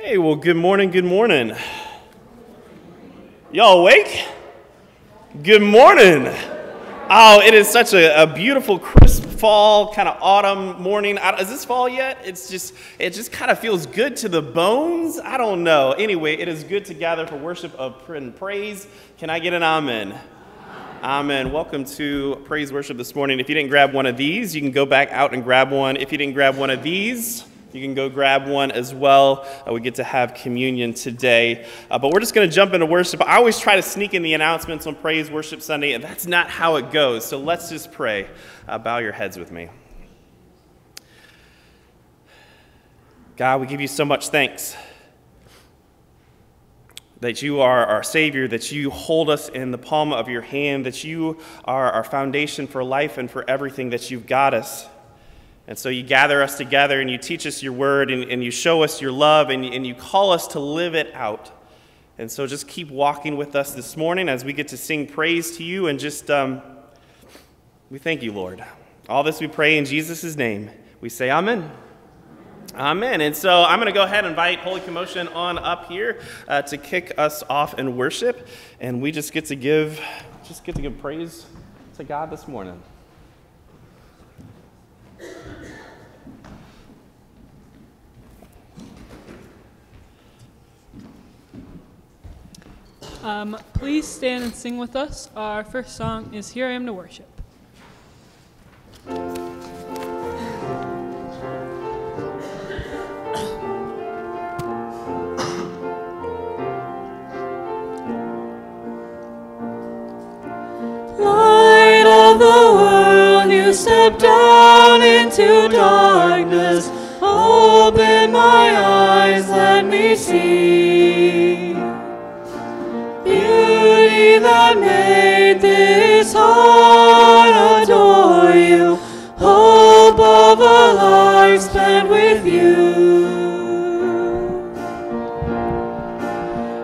Hey, well, good morning, good morning. Y'all awake? Good morning. Oh, it is such a, a beautiful, crisp fall, kind of autumn morning. I, is this fall yet? It's just, it just kind of feels good to the bones. I don't know. Anyway, it is good to gather for worship of and praise. Can I get an amen? Amen. Welcome to praise worship this morning. If you didn't grab one of these, you can go back out and grab one. If you didn't grab one of these, you can go grab one as well. Uh, we get to have communion today. Uh, but we're just going to jump into worship. I always try to sneak in the announcements on Praise Worship Sunday, and that's not how it goes. So let's just pray. Uh, bow your heads with me. God, we give you so much thanks that you are our Savior, that you hold us in the palm of your hand, that you are our foundation for life and for everything, that you've got us. And so you gather us together and you teach us your word and, and you show us your love and, and you call us to live it out. And so just keep walking with us this morning as we get to sing praise to you and just, um, we thank you, Lord. All this we pray in Jesus' name. We say amen. Amen. And so I'm going to go ahead and invite Holy Commotion on up here uh, to kick us off in worship. And we just get to give, just get to give praise to God this morning. Um, please stand and sing with us. Our first song is Here I Am to Worship. Light of the world, you step down into darkness. Open my eyes, let me see beauty that made this heart adore you. Hope of a life spent with you.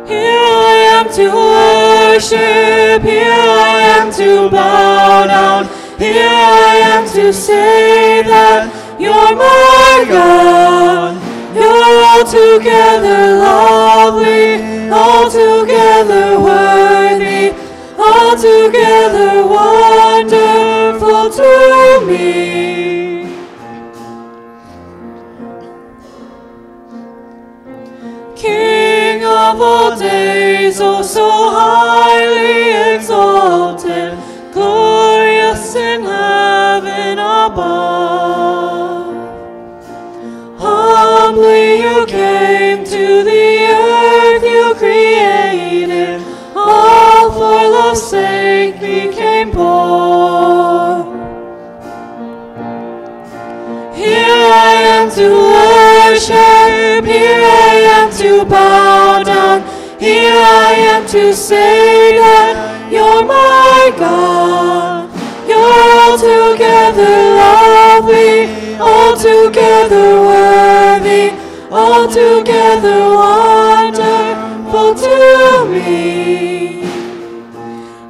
Here I am to worship, here I am to bow down, here I am to say that you're my God. You're altogether lovely, altogether worthy, altogether wonderful to me. King of all days, oh so highly exalted, glorious in heaven above. Humbly you came to the earth you created, all for love's sake became poor. Here I am to worship, here I am to bow down, here I am to say that you're my God. You're altogether lovely, altogether worthy, altogether wonderful to me.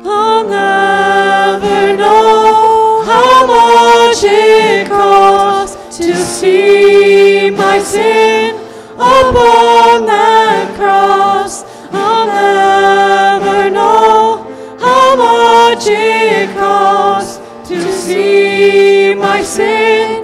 I'll never know how much it costs to see my sin upon that cross. I'll never know how much it costs to see my sin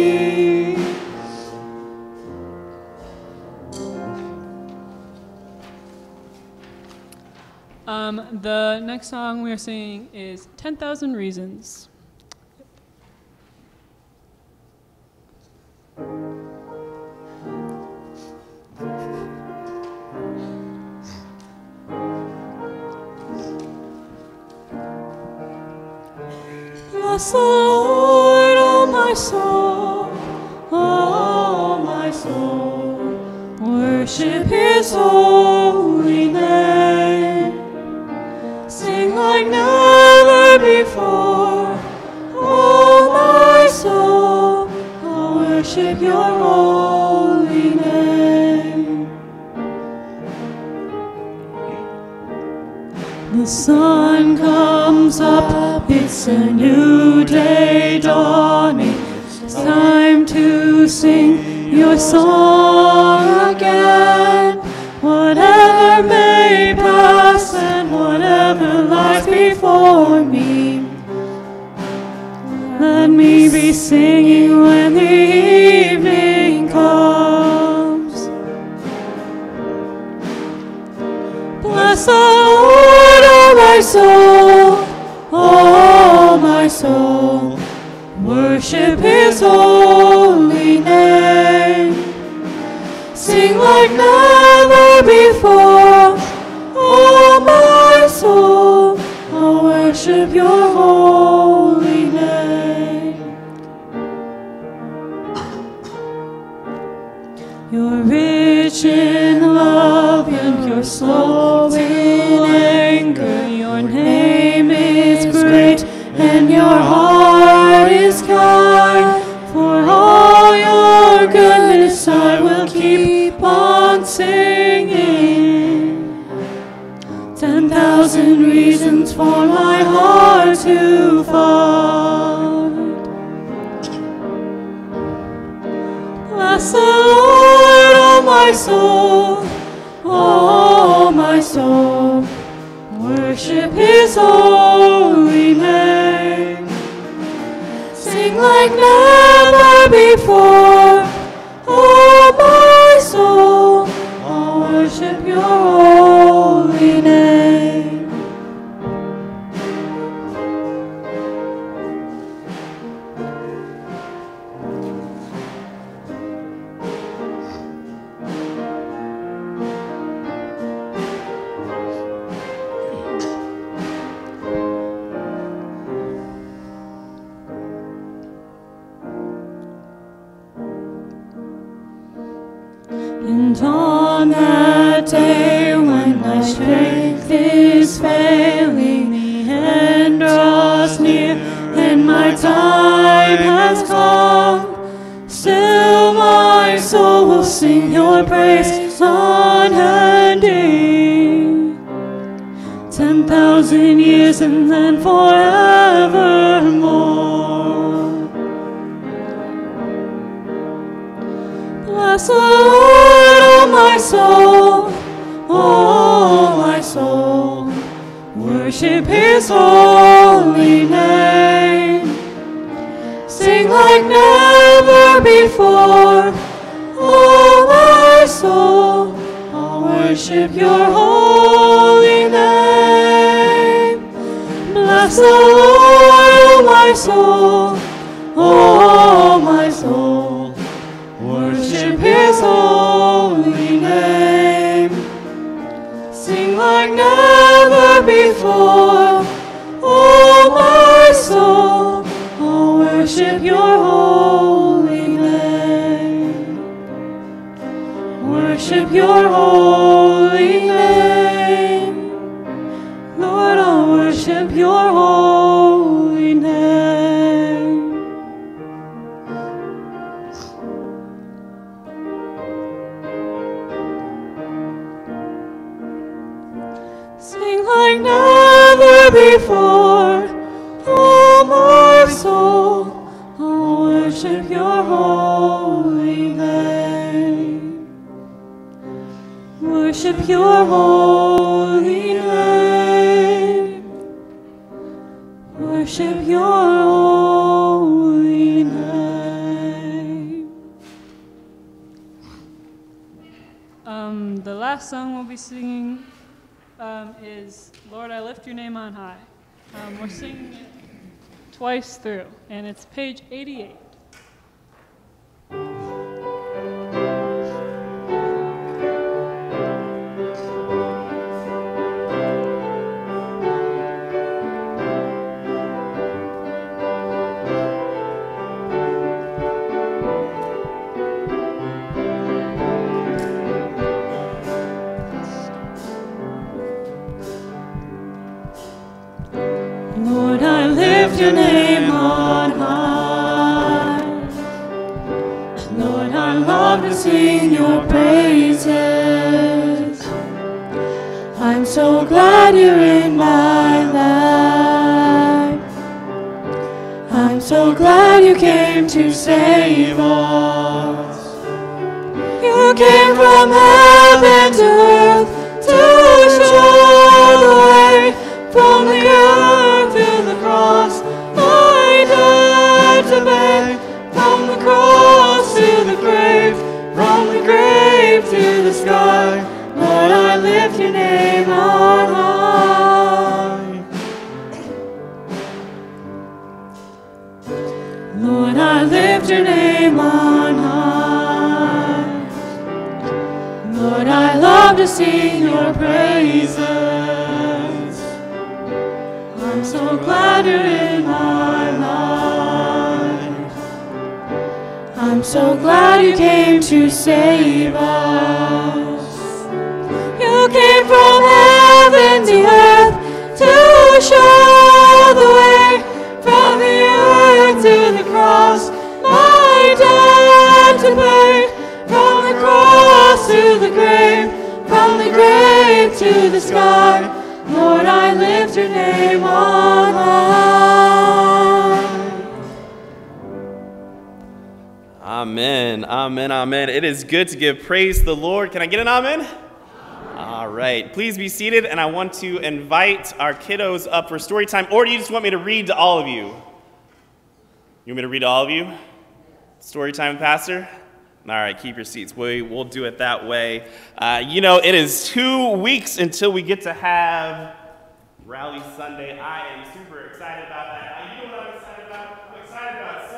Um, the next song we are singing is 10,000 Reasons. Bless the Lord, oh my soul, oh my soul. Worship his holy name. Like never before. Oh, my soul, I'll worship your holy name. The sun comes up, it's a new day dawning. It's time to sing your song again. Whatever lies before me. Let me be singing when the evening comes. Bless the Lord, oh my soul, oh my soul. Worship his holy name. Sing like never before, slow in anger. Your name is great and your heart is kind. For all your goodness, I will keep on singing. Ten thousand reasons for my heart to find. Bless the Lord, oh my soul, Worship his holy name. Sing like never before, oh my soul. Thousand years and then forevermore. Bless the Lord, oh my soul, oh my soul. Worship his holy name. Sing like never before, oh my soul. I'll worship your holy name. Bless the Lord, oh my soul, oh my soul. Worship his holy name. Sing like never before. Oh, my soul, I'll worship your holy name. Worship your holy your holy name. Worship your holy name. Um, the last song we'll be singing um, is Lord, I Lift Your Name on High. Um, we're singing it twice through, and it's page 88. Amen, amen. It is good to give praise to the Lord. Can I get an amen? amen? All right. Please be seated, and I want to invite our kiddos up for story time. Or do you just want me to read to all of you? You want me to read to all of you? Story time, Pastor? All right, keep your seats. We, we'll do it that way. Uh, you know, it is two weeks until we get to have Rally Sunday. I am super excited about that. You know what I'm excited about? I'm excited about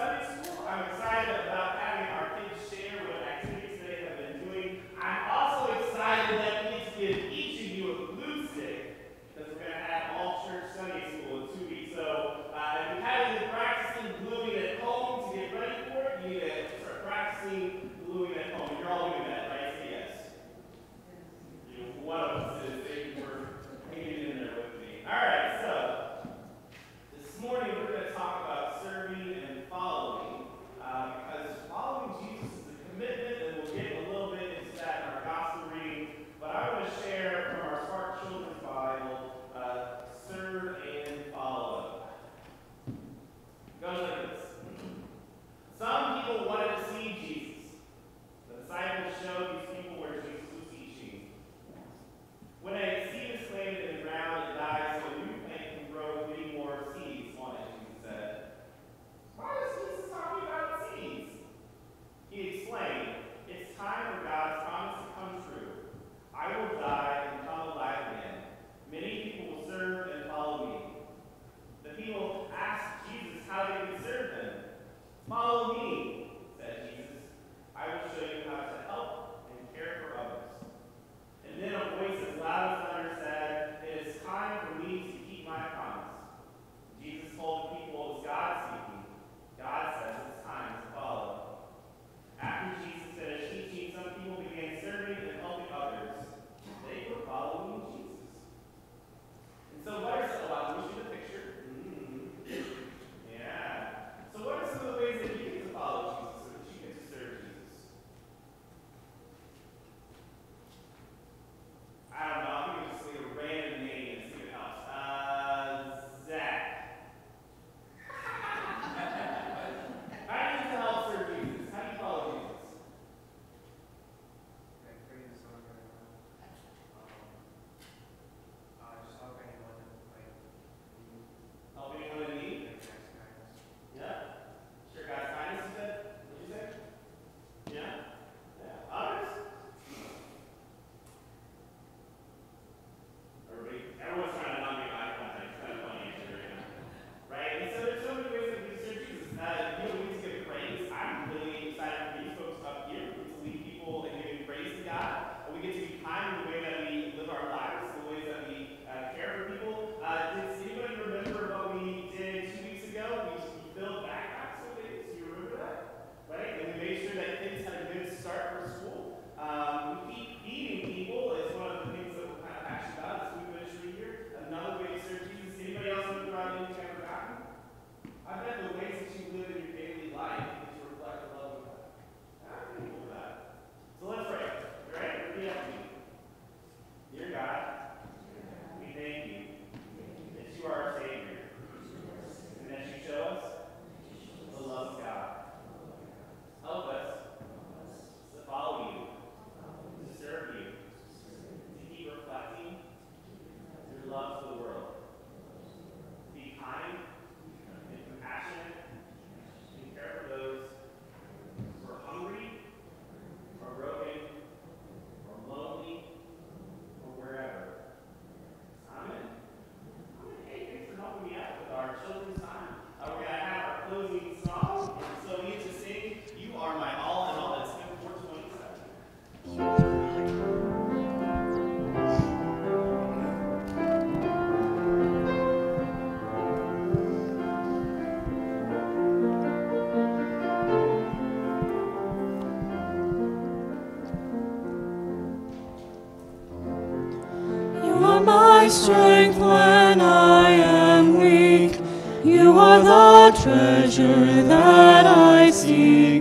strength when I am weak. You are the treasure that I seek.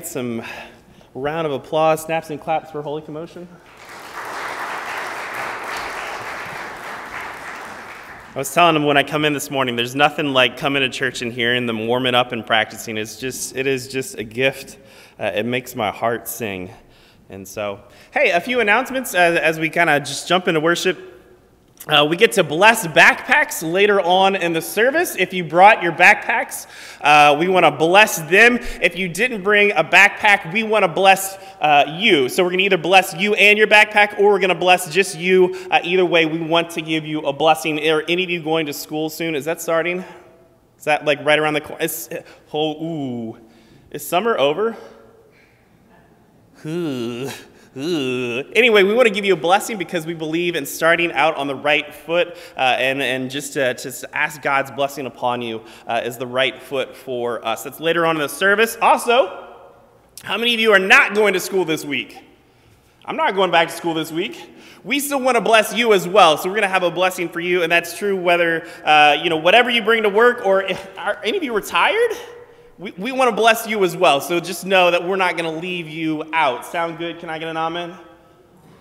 Get some round of applause, snaps, and claps for Holy Commotion? I was telling them when I come in this morning, there's nothing like coming to church and hearing them warming up and practicing. It's just, it is just a gift. Uh, it makes my heart sing. And so, hey, a few announcements as, as we kind of just jump into worship. Uh, we get to bless backpacks later on in the service. If you brought your backpacks, uh, we want to bless them. If you didn't bring a backpack, we want to bless uh, you. So we're going to either bless you and your backpack, or we're going to bless just you. Uh, either way, we want to give you a blessing. Are any of you going to school soon? Is that starting? Is that like right around the corner? Is, oh, ooh. Is summer over? Ooh. Anyway, we want to give you a blessing because we believe in starting out on the right foot uh, and, and just to, to ask God's blessing upon you uh, is the right foot for us. That's later on in the service. Also, how many of you are not going to school this week? I'm not going back to school this week. We still want to bless you as well, so we're going to have a blessing for you, and that's true whether uh, you know whatever you bring to work or if, are any of you retired. We, we want to bless you as well, so just know that we're not going to leave you out. Sound good? Can I get an amen?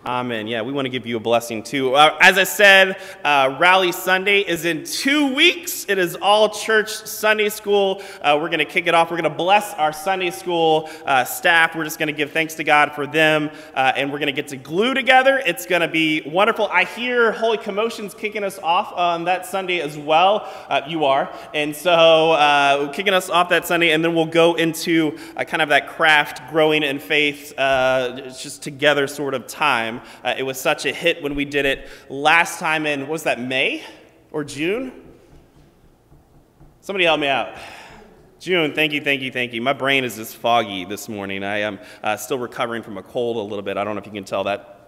Amen. Yeah, we want to give you a blessing too. Uh, as I said, uh, Rally Sunday is in two weeks. It is all church Sunday school. Uh, we're going to kick it off. We're going to bless our Sunday school uh, staff. We're just going to give thanks to God for them, uh, and we're going to get to glue together. It's going to be wonderful. I hear Holy Commotion's kicking us off on that Sunday as well. Uh, you are. And so, kicking us off that Sunday, and then we'll go into kind of that craft growing in faith, just together sort of time. Uh, it was such a hit when we did it last time in, was that, May or June? Somebody help me out. June, thank you, thank you, thank you. My brain is just foggy this morning. I am uh, still recovering from a cold a little bit. I don't know if you can tell that.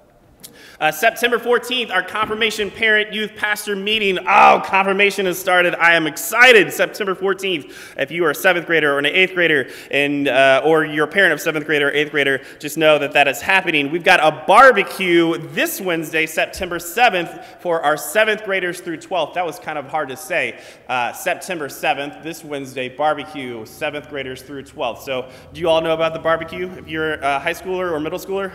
Uh, September 14th, our confirmation parent youth pastor meeting. Oh, confirmation has started. I am excited. September 14th. If you are a seventh grader or an eighth grader, and uh, or you're a parent of seventh grader or eighth grader, just know that that is happening. We've got a barbecue this Wednesday, September 7th, for our seventh graders through 12th. That was kind of hard to say. Uh, September 7th, this Wednesday, barbecue, seventh graders through 12th. So, do you all know about the barbecue? If you're a high schooler or middle schooler?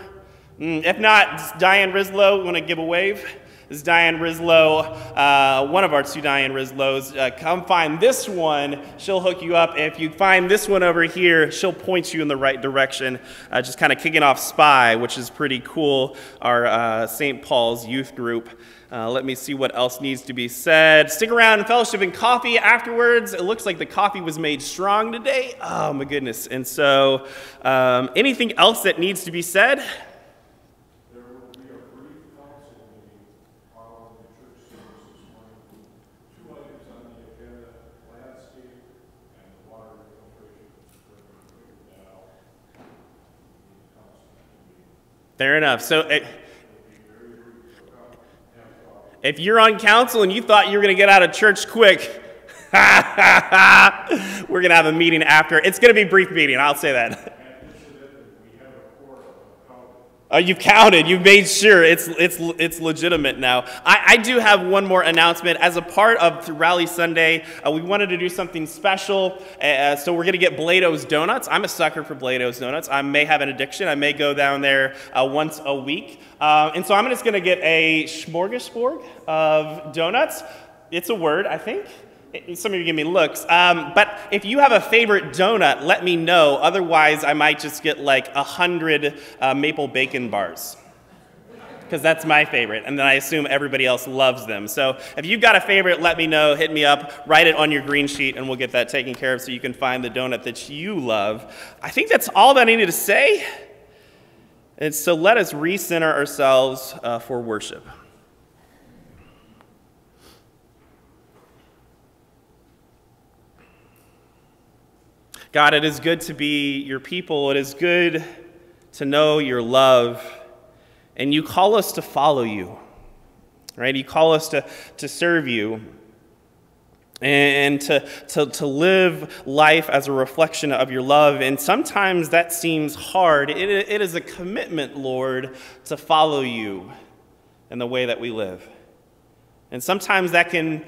Mm, if not, Diane Rislow want to give a wave? This is Diane Rislow, uh, one of our two Diane Rislows. Uh, come find this one. She'll hook you up. If you find this one over here, she'll point you in the right direction. Uh, just kind of kicking off Spy, which is pretty cool, our uh, St. Paul's youth group. Uh, let me see what else needs to be said. Stick around and fellowship and coffee afterwards. It looks like the coffee was made strong today. Oh, my goodness. And so, um, anything else that needs to be said? Fair enough. So, it, If you're on council and you thought you were going to get out of church quick, we're going to have a meeting after. It's going to be a brief meeting, I'll say that. Uh, you've counted. You've made sure it's, it's, it's legitimate now. I, I do have one more announcement. As a part of Rally Sunday, uh, we wanted to do something special. Uh, so we're going to get Bloedow's Donuts. I'm a sucker for Bloedow's Donuts. I may have an addiction. I may go down there uh, once a week. Uh, and so I'm just going to get a smorgasbord of donuts. It's a word, I think. Some of you give me looks. Um, but if you have a favorite donut, let me know. Otherwise, I might just get like a hundred uh, maple bacon bars. Because that's my favorite. And then I assume everybody else loves them. So if you've got a favorite, let me know. Hit me up. Write it on your green sheet, and we'll get that taken care of so you can find the donut that you love. I think that's all that I needed to say. And so let us recenter ourselves uh, for worship. God, it is good to be your people. It is good to know your love. And you call us to follow you, right? You call us to, to serve you and to, to, to live life as a reflection of your love. And sometimes that seems hard. It, it is a commitment, Lord, to follow you in the way that we live. And sometimes that can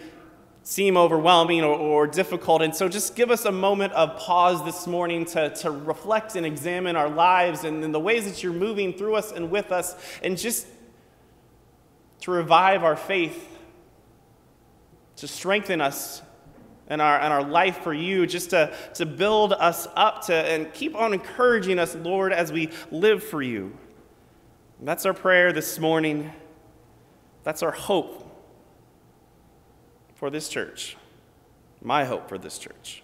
seem overwhelming or, or, difficult. And so just give us a moment of pause this morning to, to reflect and examine our lives and, and the ways that you're moving through us and with us, and just to revive our faith, to strengthen us and our, and our life for you, just to, to build us up to, and keep on encouraging us, Lord, as we live for you. that's our prayer this morning. That's our hope for this church, my hope for this church.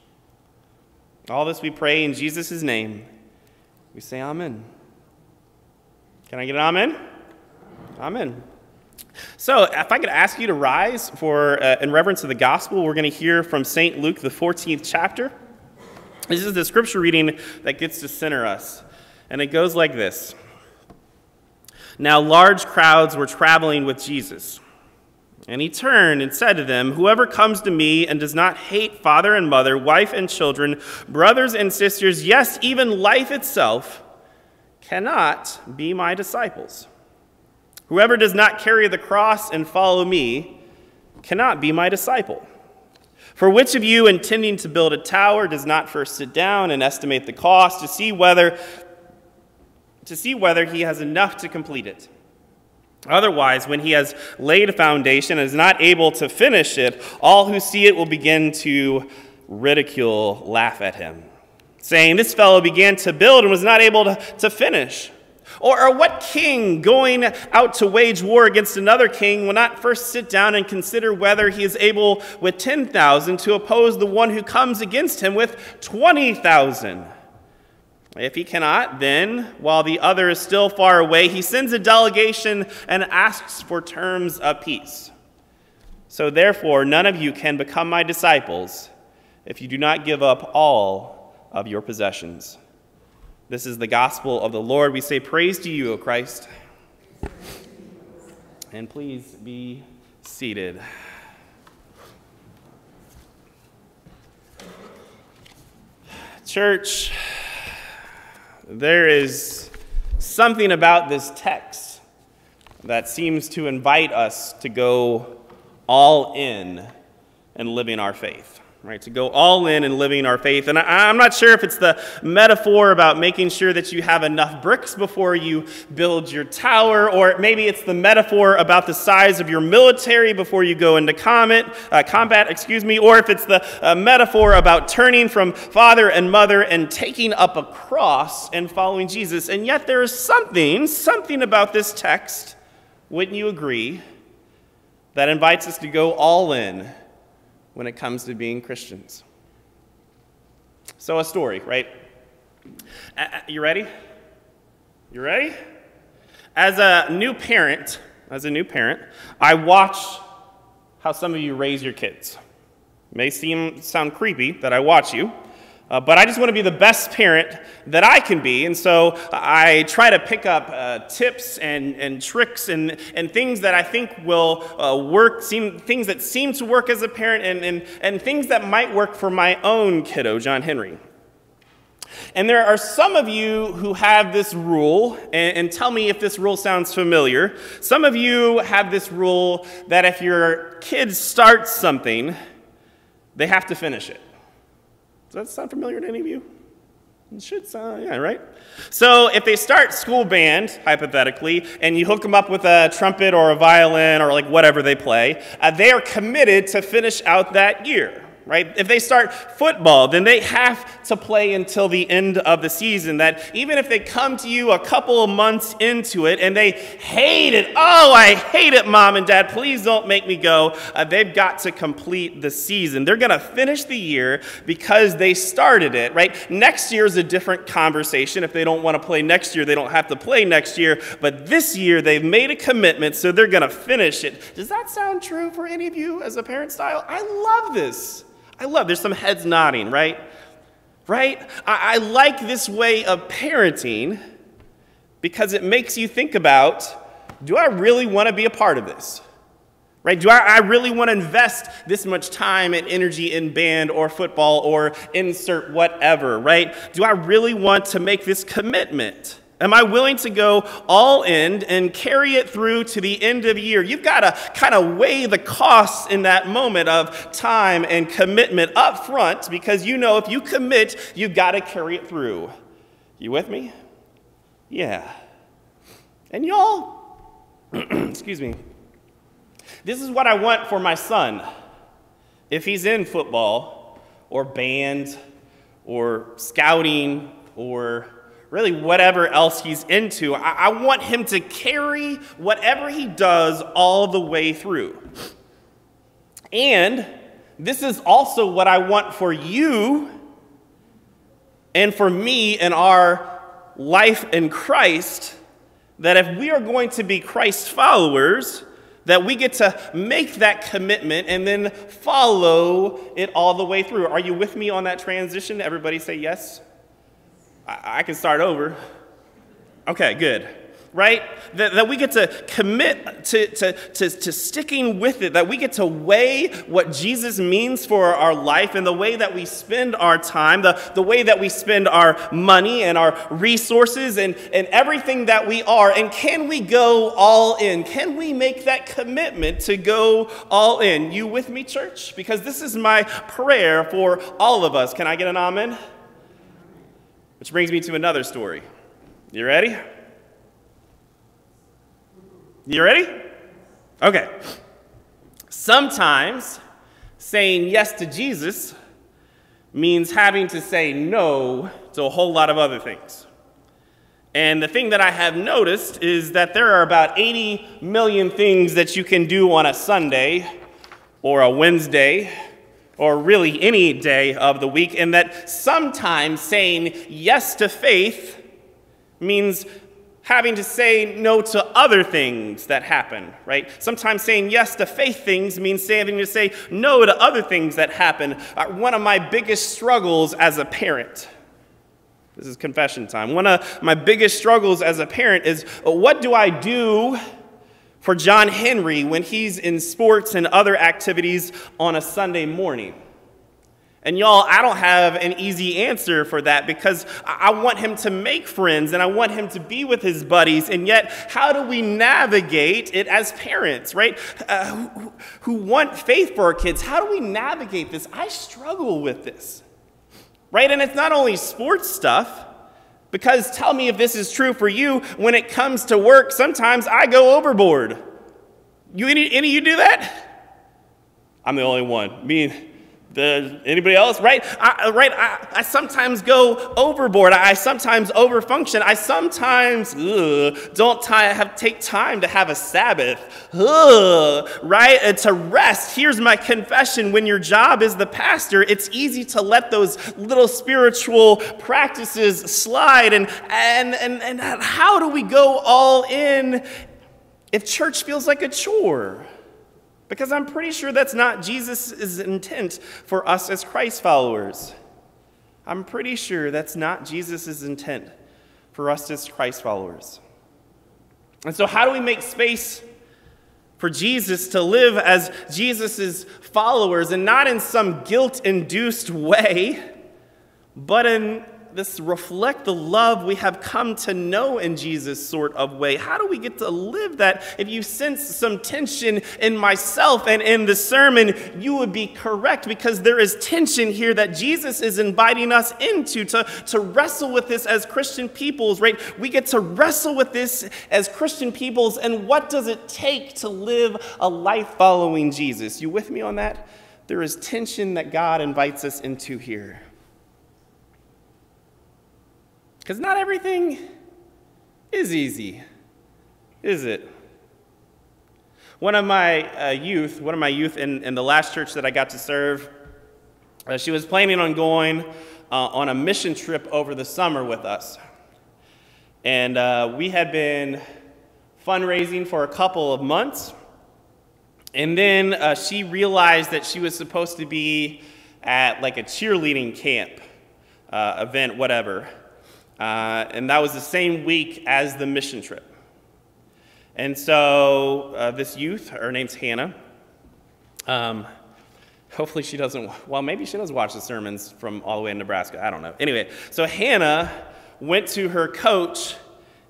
All this we pray in Jesus' name. We say Amen. Can I get an Amen? Amen. So, if I could ask you to rise for, uh, in reverence of the gospel, we're going to hear from St. Luke, the 14th chapter. This is the scripture reading that gets to center us. And it goes like this Now, large crowds were traveling with Jesus. And he turned and said to them, Whoever comes to me and does not hate father and mother, wife and children, brothers and sisters, yes, even life itself, cannot be my disciples. Whoever does not carry the cross and follow me cannot be my disciple. For which of you, intending to build a tower, does not first sit down and estimate the cost to see whether, to see whether he has enough to complete it? Otherwise, when he has laid a foundation and is not able to finish it, all who see it will begin to ridicule, laugh at him, saying, This fellow began to build and was not able to, to finish. Or, or what king going out to wage war against another king will not first sit down and consider whether he is able with 10,000 to oppose the one who comes against him with 20,000? If he cannot, then, while the other is still far away, he sends a delegation and asks for terms of peace. So, therefore, none of you can become my disciples if you do not give up all of your possessions. This is the gospel of the Lord. We say, Praise to you, O Christ. And please be seated. Church, there is something about this text that seems to invite us to go all in and living our faith right? To go all in and living our faith. And I, am not sure if it's the metaphor about making sure that you have enough bricks before you build your tower, or maybe it's the metaphor about the size of your military before you go into combat, uh, combat excuse me, or if it's the uh, metaphor about turning from father and mother and taking up a cross and following Jesus. And yet there is something, something about this text, wouldn't you agree, that invites us to go all in when it comes to being Christians. So, a story, right? You ready? You ready? As a new parent, as a new parent, I watch how some of you raise your kids. It may seem sound creepy that I watch you, Uh, but I just want to be the best parent that I can be. And so I try to pick up uh, tips and, and tricks and, and things that I think will uh, work, seem, things that seem to work as a parent, and, and, and things that might work for my own kiddo, John Henry. And there are some of you who have this rule, and, and, tell me if this rule sounds familiar. Some of you have this rule that if your kid starts something, they have to finish it. Does that sound familiar to any of you? It should sound, yeah, right? So if they start school band, hypothetically, and you hook them up with a trumpet or a violin or like whatever they play, uh, they are committed to finish out that year right? If they start football, then they have to play until the end of the season. That even if they come to you a couple of months into it and they hate it, oh, I hate it, mom and dad, please don't make me go, uh, they've got to complete the season. They're going to finish the year because they started it, right? Next year is a different conversation. If they don't want to play next year, they don't have to play next year. But this year, they've made a commitment, so they're going to finish it. Does that sound true for any of you as a parent style? I love this. I love, there's some heads nodding, right? Right? I, I like this way of parenting because it makes you think about do I really want to be a part of this? Right? Do I, I really want to invest this much time and energy in band or football or insert whatever, right? Do I really want to make this commitment? Am I willing to go all in and carry it through to the end of the year? You've got to kind of weigh the costs in that moment of time and commitment up front because you know if you commit, you've got to carry it through. You with me? Yeah. And y'all, excuse me, this is what I want for my son. If he's in football or band or scouting or really whatever else he's into. I, I want him to carry whatever he does all the way through. And this is also what I want for you and for me in our life in Christ that if we are going to be Christ followers, that we get to make that commitment and then follow it all the way through. Are you with me on that transition? Everybody say yes. I, can start over. Okay, good. Right? That, that we get to commit to, to, to, to sticking with it, that we get to weigh what Jesus means for our life and the way that we spend our time, the, the way that we spend our money and our resources and, and everything that we are. And can we go all in? Can we make that commitment to go all in? You with me, church? Because this is my prayer for all of us. Can I get an amen? Which brings me to another story. You ready? You ready? Okay. Sometimes saying yes to Jesus means having to say no to a whole lot of other things. And the thing that I have noticed is that there are about 80 million things that you can do on a Sunday or a Wednesday or really any day of the week, and that sometimes saying yes to faith means having to say no to other things that happen, right? Sometimes saying yes to faith things means having to say no to other things that happen. Uh, one of my biggest struggles as a parent. This is confession time. One of my biggest struggles as a parent is uh, what do I do for John Henry when he's in sports and other activities on a Sunday morning. And y'all, I don't have an easy answer for that because I want him to make friends and I want him to be with his buddies. And yet, how do we navigate it as parents, right? Uh, who, who want faith for our kids? How do we navigate this? I struggle with this, right? And it's not only sports stuff. Because tell me if this is true for you. When it comes to work, sometimes I go overboard. You any, any of you do that? I'm the only one. Me the, anybody else? Right? I, uh, right? I, I sometimes go overboard. I, I sometimes overfunction. I sometimes ugh, don't have take time to have a Sabbath. Ugh, right? To rest. Here's my confession: When your job is the pastor, it's easy to let those little spiritual practices slide. And and and, and how do we go all in if church feels like a chore? Because I'm pretty sure that's not Jesus' intent for us as Christ followers. I'm pretty sure that's not Jesus' intent for us as Christ followers. And so, how do we make space for Jesus to live as Jesus' followers and not in some guilt induced way, but in this reflect the love we have come to know in Jesus sort of way. How do we get to live that? If you sense some tension in myself and in the sermon, you would be correct because there is tension here that Jesus is inviting us into to, to wrestle with this as Christian peoples, right? We get to wrestle with this as Christian peoples, and what does it take to live a life following Jesus? You with me on that? There is tension that God invites us into here. Because not everything is easy, is it? One of my uh, youth, one of my youth in, in the last church that I got to serve, uh, she was planning on going uh, on a mission trip over the summer with us. And uh, we had been fundraising for a couple of months. And then uh, she realized that she was supposed to be at like a cheerleading camp uh, event, whatever. Uh, and that was the same week as the mission trip. And so uh, this youth, her name's Hannah. Um, hopefully she doesn't, well, maybe she does watch the sermons from all the way in Nebraska. I don't know. Anyway, so Hannah went to her coach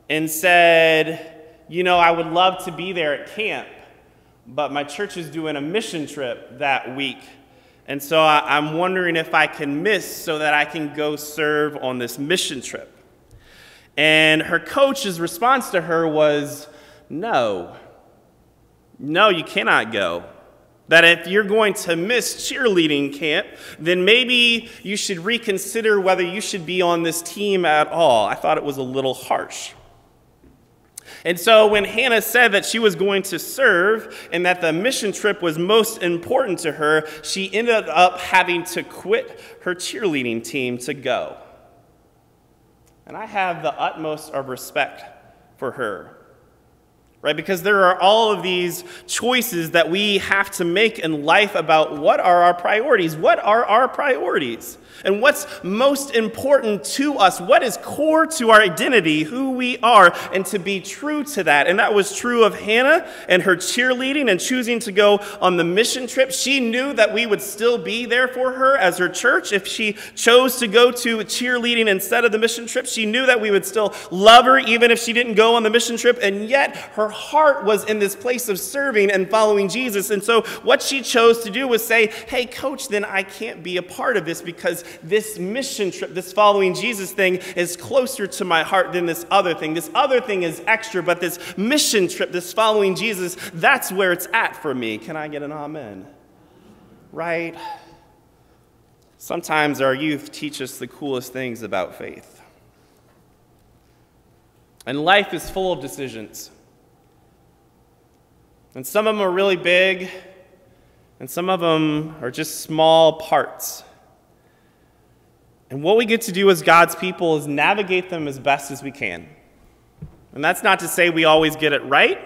and said, You know, I would love to be there at camp, but my church is doing a mission trip that week. And so I, am wondering if I can miss so that I can go serve on this mission trip. And her coach's response to her was, No, no, you cannot go. That if you're going to miss cheerleading camp, then maybe you should reconsider whether you should be on this team at all. I thought it was a little harsh. And so when Hannah said that she was going to serve and that the mission trip was most important to her, she ended up having to quit her cheerleading team to go. And I have the utmost of respect for her. Right? Because there are all of these choices that we have to make in life about what are our priorities? What are our priorities? and what's most important to us, what is core to our identity, who we are, and to be true to that. And that was true of Hannah and her cheerleading and choosing to go on the mission trip. She knew that we would still be there for her as her church if she chose to go to cheerleading instead of the mission trip. She knew that we would still love her even if she didn't go on the mission trip. And yet her heart was in this place of serving and following Jesus. And so what she chose to do was say, Hey, coach, then I can't be a part of this because this mission trip, this following Jesus thing, is closer to my heart than this other thing. This other thing is extra, but this mission trip, this following Jesus, that's where it's at for me. Can I get an amen? Right? Sometimes our youth teach us the coolest things about faith. And life is full of decisions. And some of them are really big, and some of them are just small parts. And what we get to do as God's people is navigate them as best as we can. And that's not to say we always get it right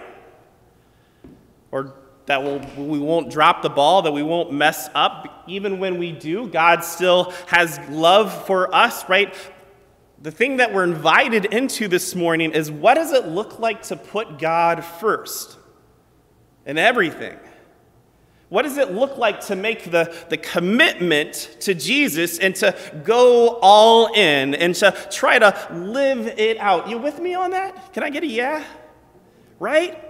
or that we'll, we won't drop the ball, that we won't mess up. Even when we do, God still has love for us, right? The thing that we're invited into this morning is what does it look like to put God first in everything? What does it look like to make the, the commitment to Jesus and to go all in and to try to live it out? You with me on that? Can I get a yeah? Right?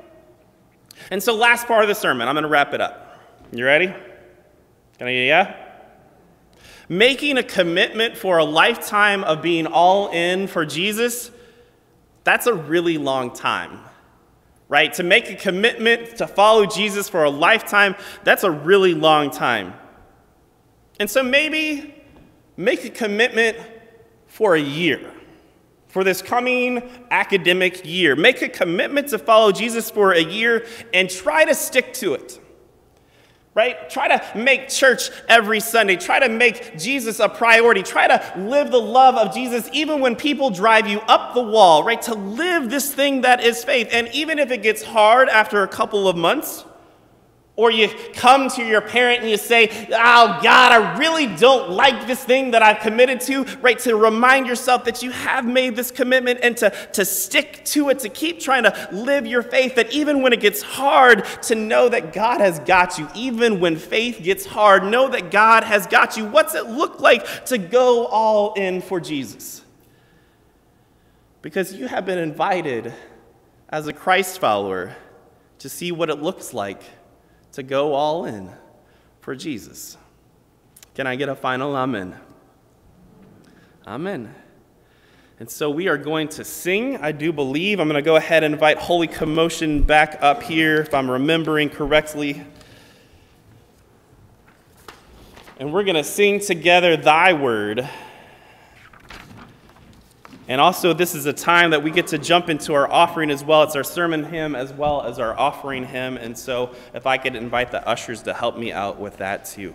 And so, last part of the sermon, I'm going to wrap it up. You ready? Can I get a yeah? Making a commitment for a lifetime of being all in for Jesus, that's a really long time right? To make a commitment to follow Jesus for a lifetime, that's a really long time. And so maybe make a commitment for a year, for this coming academic year. Make a commitment to follow Jesus for a year and try to stick to it right? Try to make church every Sunday. Try to make Jesus a priority. Try to live the love of Jesus even when people drive you up the wall, right? To live this thing that is faith. And even if it gets hard after a couple of months, Or you come to your parent and you say, Oh, God, I really don't like this thing that I've committed to, right? To remind yourself that you have made this commitment and to, to stick to it, to keep trying to live your faith, that even when it gets hard, to know that God has got you. Even when faith gets hard, know that God has got you. What's it look like to go all in for Jesus? Because you have been invited as a Christ follower to see what it looks like to go all in for Jesus. Can I get a final amen? Amen. And so we are going to sing, I do believe. I'm going to go ahead and invite Holy Commotion back up here, if I'm remembering correctly. And we're going to sing together Thy Word. And also, this is a time that we get to jump into our offering as well. It's our sermon hymn as well as our offering hymn. And so, if I could invite the ushers to help me out with that too.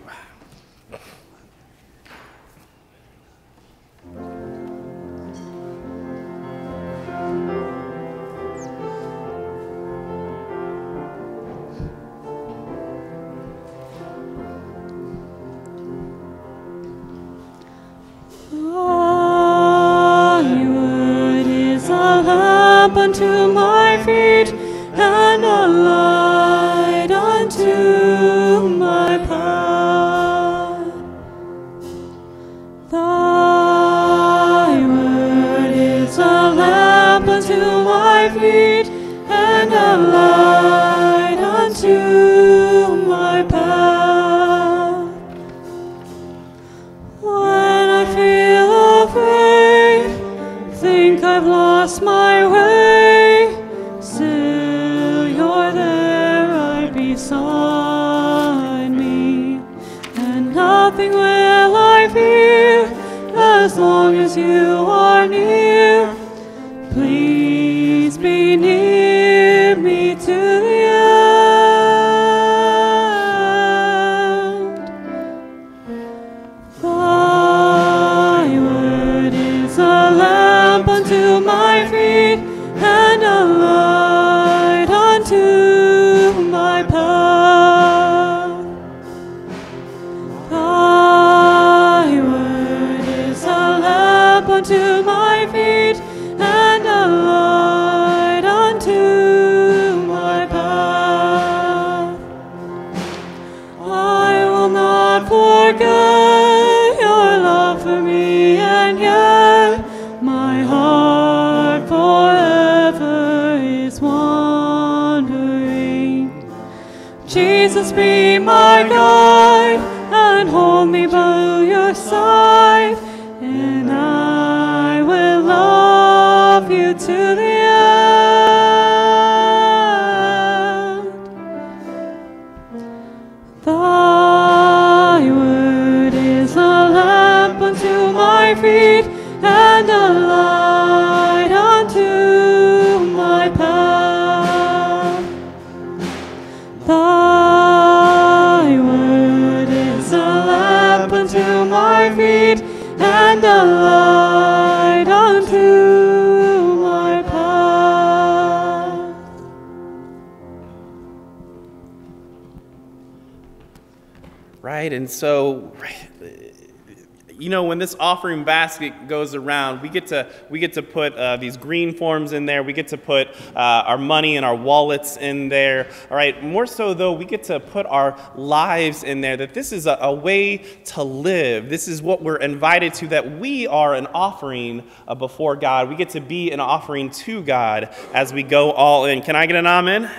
This offering basket goes around, we get to, we get to put uh, these green forms in there. We get to put uh, our money and our wallets in there. All right. More so, though, we get to put our lives in there, that this is a, a way to live. This is what we're invited to, that we are an offering uh, before God. We get to be an offering to God as we go all in. Can I get an amen?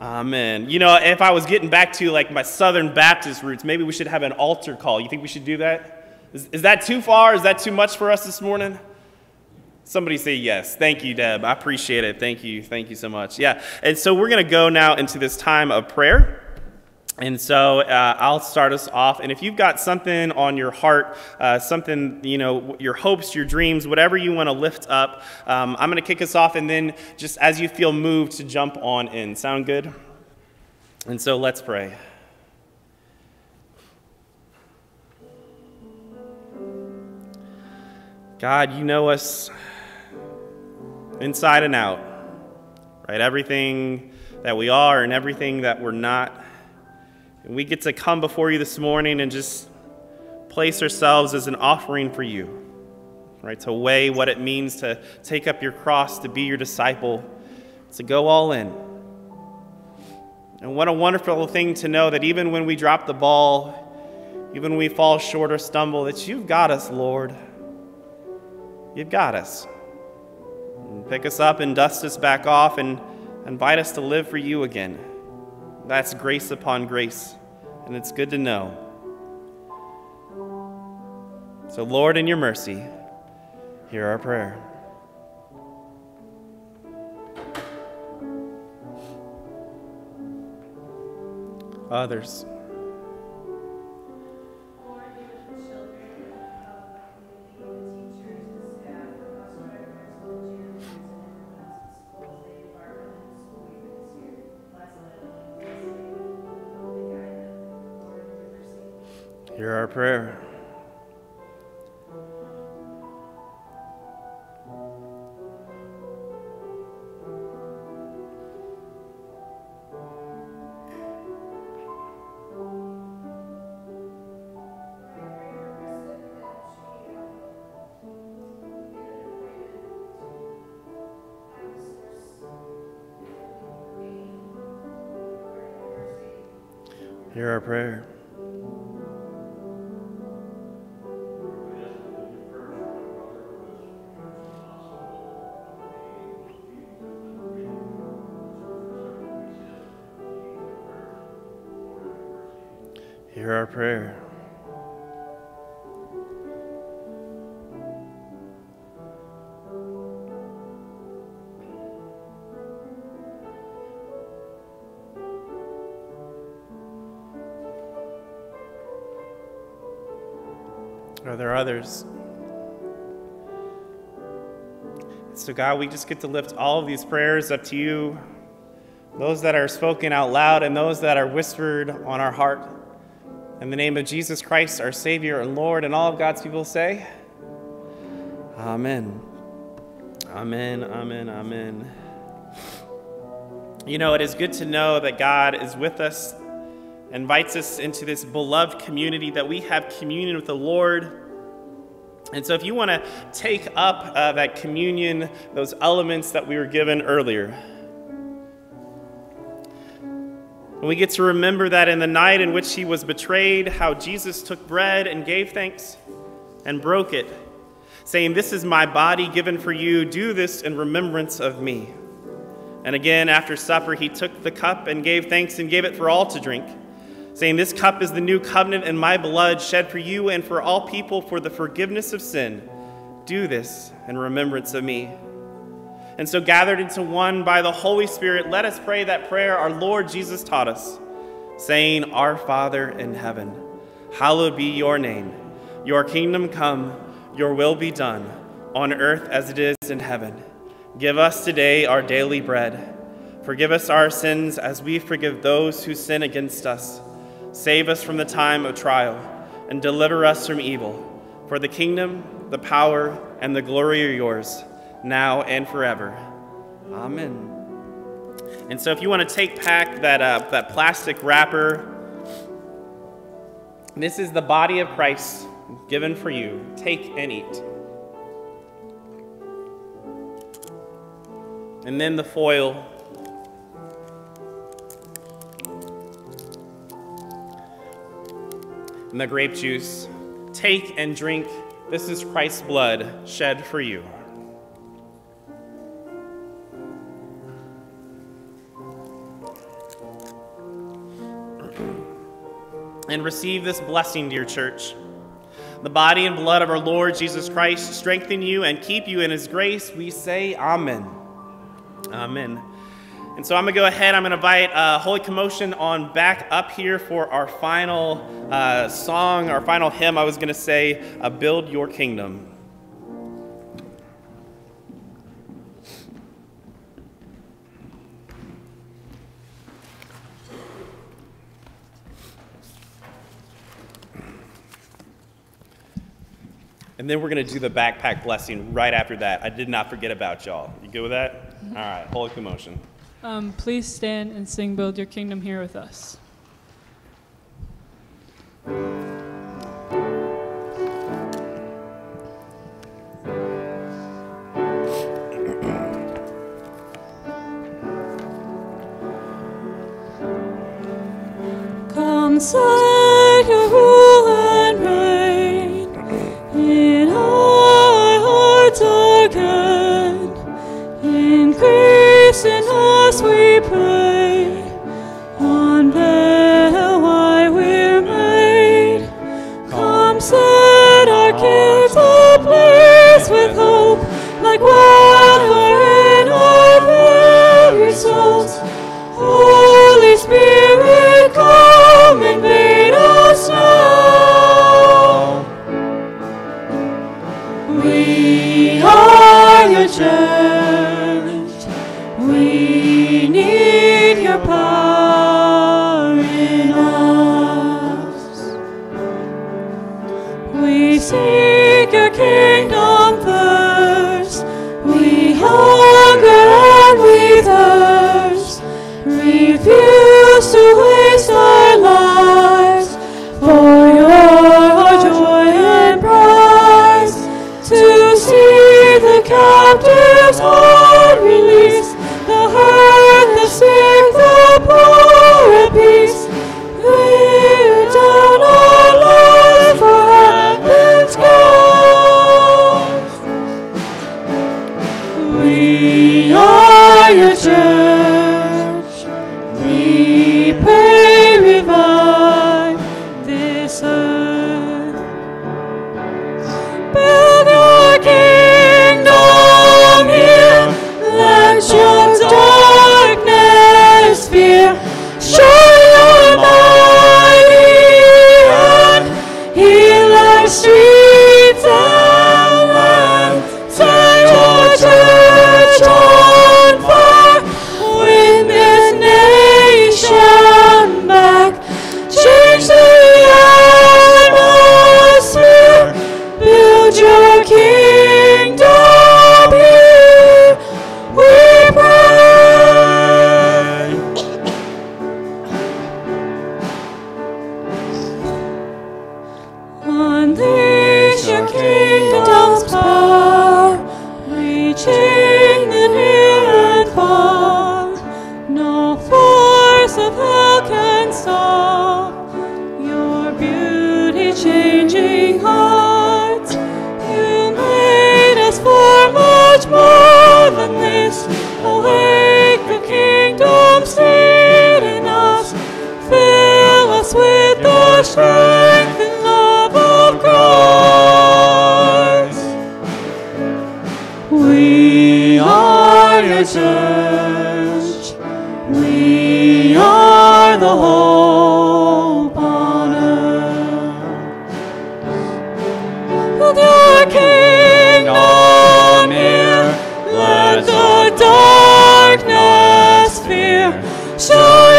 Amen. You know, if I was getting back to like my Southern Baptist roots, maybe we should have an altar call. You think we should do that? Is, is that too far? Is that too much for us this morning? Somebody say yes. Thank you, Deb. I appreciate it. Thank you. Thank you so much. Yeah. And so we're going to go now into this time of prayer. And so uh, I'll start us off. And if you've got something on your heart, uh, something, you know, your hopes, your dreams, whatever you want to lift up, um, I'm going to kick us off. And then just as you feel moved to jump on in. Sound good? And so let's pray. God, you know us inside and out, right? Everything that we are and everything that we're not. And we get to come before you this morning and just place ourselves as an offering for you, right? To weigh what it means to take up your cross, to be your disciple, to go all in. And what a wonderful thing to know that even when we drop the ball, even when we fall short or stumble, that you've got us, Lord. You've got us. Pick us up and dust us back off and invite us to live for you again. That's grace upon grace, and it's good to know. So, Lord, in your mercy, hear our prayer. Others. Hear our prayer. Hear our prayer. Prayer. Are there others? So, God, we just get to lift all of these prayers up to you, those that are spoken out loud and those that are whispered on our heart. In the name of Jesus Christ, our Savior and Lord, and all of God's people say, Amen. Amen, amen, amen. You know, it is good to know that God is with us, invites us into this beloved community, that we have communion with the Lord. And so, if you want to take up uh, that communion, those elements that we were given earlier, and we get to remember that in the night in which he was betrayed, how Jesus took bread and gave thanks and broke it, saying, This is my body given for you. Do this in remembrance of me. And again, after supper, he took the cup and gave thanks and gave it for all to drink, saying, This cup is the new covenant in my blood, shed for you and for all people for the forgiveness of sin. Do this in remembrance of me. And so, gathered into one by the Holy Spirit, let us pray that prayer our Lord Jesus taught us, saying, Our Father in heaven, hallowed be your name. Your kingdom come, your will be done, on earth as it is in heaven. Give us today our daily bread. Forgive us our sins as we forgive those who sin against us. Save us from the time of trial, and deliver us from evil. For the kingdom, the power, and the glory are yours now and forever. Amen. And so, if you want to take back that, uh, that plastic wrapper, this is the body of Christ given for you. Take and eat. And then the foil. And the grape juice. Take and drink. This is Christ's blood shed for you. And receive this blessing, dear church. The body and blood of our Lord Jesus Christ strengthen you and keep you in his grace. We say, Amen. Amen. And so I'm going to go ahead. I'm going to invite uh, Holy Commotion on back up here for our final uh, song, our final hymn. I was going to say, uh, Build Your Kingdom. And then we're going to do the backpack blessing right after that. I did not forget about y'all. You good with that? All right, holy commotion. Um, please stand and sing Build Your Kingdom here with us. Darkness fear. Show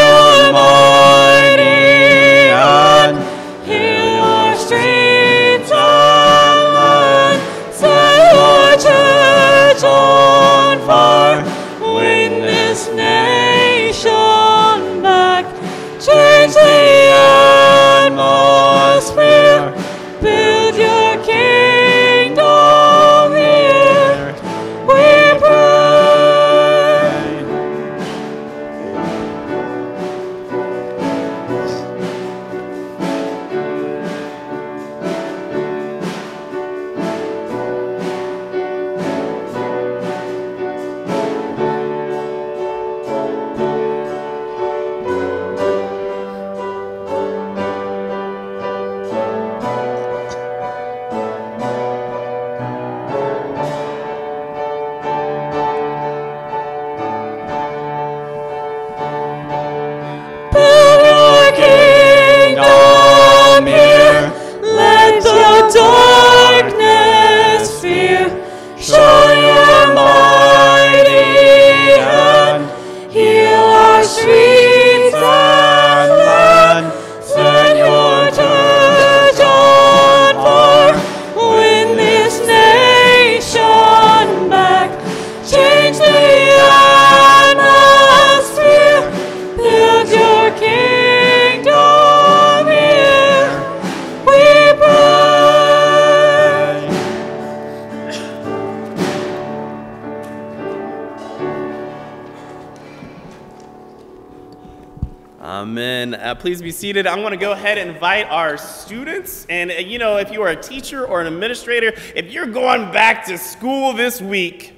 Amen. Uh, please be seated. I'm going to go ahead and invite our students. And, uh, you know, if you are a teacher or an administrator, if you're going back to school this week,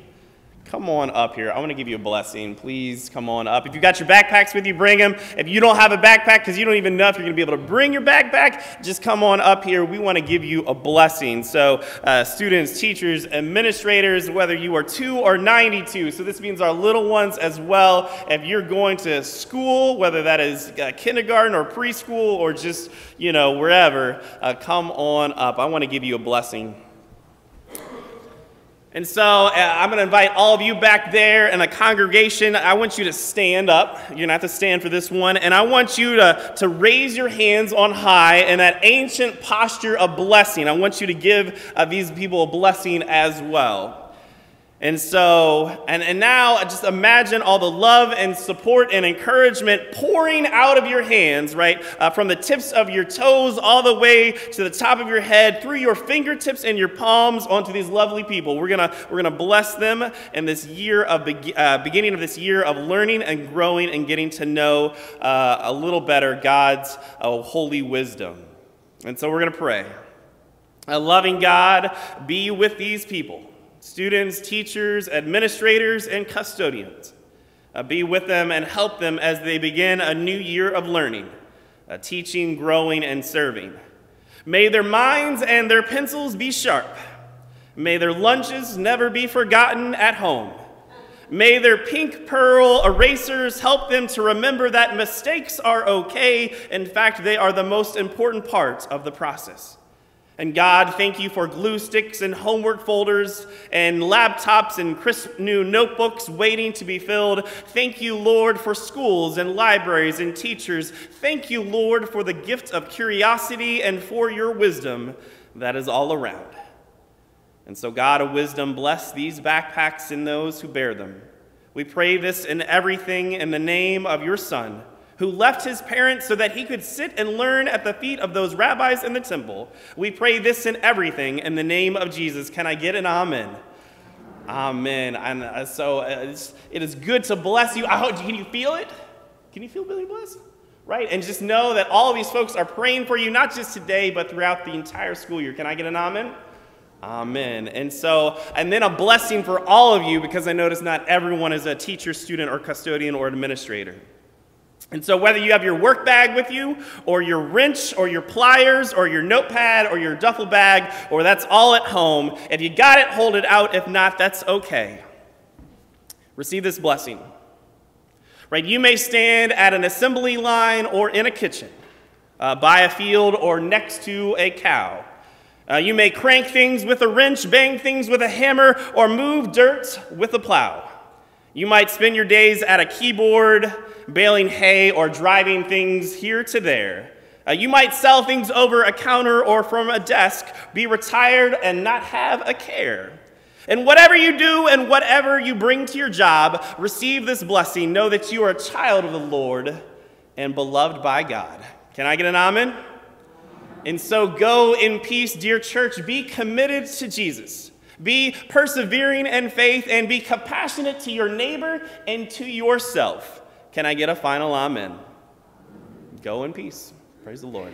come on up here. I want to give you a blessing. Please come on up. If you got your backpacks with you, bring them. If you don't have a backpack because you don't even know if you're going to be able to bring your backpack, just come on up here. We want to give you a blessing. So, uh, students, teachers, administrators, whether you are two or 92, so this means our little ones as well. If you're going to school, whether that is uh, kindergarten or preschool or just, you know, wherever, uh, come on up. I want to give you a blessing. And so uh, I'm going to invite all of you back there in the congregation. I want you to stand up. You're going to have to stand for this one. And I want you to, to raise your hands on high in that ancient posture of blessing. I want you to give uh, these people a blessing as well. And so, and, and now just imagine all the love and support and encouragement pouring out of your hands, right? Uh, from the tips of your toes all the way to the top of your head, through your fingertips and your palms onto these lovely people. We're gonna, we're gonna bless them in this year of, be, uh, beginning of this year of learning and growing and getting to know uh, a little better God's uh, holy wisdom. And so we're gonna pray. A loving God, be with these people students, teachers, administrators, and custodians. Uh, be with them and help them as they begin a new year of learning, uh, teaching, growing, and serving. May their minds and their pencils be sharp. May their lunches never be forgotten at home. May their pink pearl erasers help them to remember that mistakes are okay. In fact, they are the most important part of the process. And God, thank you for glue sticks and homework folders and laptops and crisp new notebooks waiting to be filled. Thank you, Lord, for schools and libraries and teachers. Thank you, Lord, for the gift of curiosity and for your wisdom that is all around. And so, God of wisdom, bless these backpacks and those who bear them. We pray this in everything in the name of your Son who left his parents so that he could sit and learn at the feet of those rabbis in the temple. We pray this in everything in the name of Jesus. Can I get an amen? Amen. And uh, so uh, it's, good to bless you. I hope, can you feel it? Can you feel really blessed? Right? And just know that all of these folks are praying for you, not just today, but throughout the entire school year. Can I get an amen? Amen. And so, and then a blessing for all of you because I notice not everyone is a teacher, student, or custodian or administrator. And so, whether you have your work bag with you, or your wrench, or your pliers, or your notepad, or your duffel bag, or that's all at home, if you got it, hold it out. If not, that's okay. Receive this blessing. Right? You may stand at an assembly line or in a kitchen, uh, by a field, or next to a cow. Uh, you may crank things with a wrench, bang things with a hammer, or move dirt with a plow. You might spend your days at a keyboard baling hay, or driving things here to there. Uh, you might sell things over a counter or from a desk, be retired, and not have a care. And whatever you do and whatever you bring to your job, receive this blessing. Know that you are a child of the Lord and beloved by God. Can I get an amen? And so go in peace, dear church. Be committed to Jesus. Be persevering in faith and be compassionate to your neighbor and to yourself. Can I get a final amen? Go in peace. Praise the Lord.